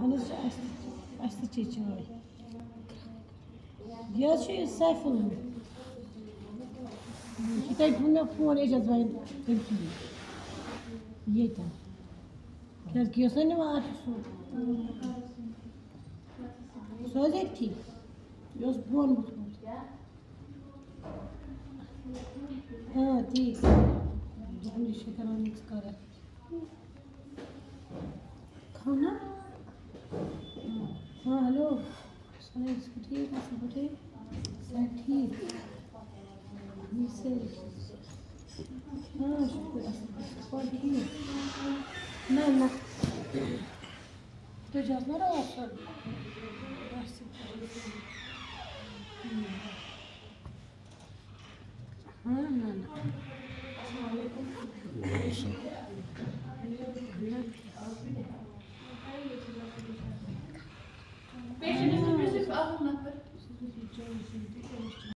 Halısı açtıkça için oy. Ya şu sayfa olur. Kitay bunda fuan ecaz var. Hepsi Yeter. Herkese ne var? Söz etti. Yoz buon mutlu. Ha, değil. Bunu şeker onu çıkarak. था ना? हाँ हेलो ठीक है, सब ठीक? सर ठीक? हाँ शुक्र ना ना। तो जाना रहा हाँ ना ना।